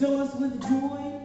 Fill us with joy.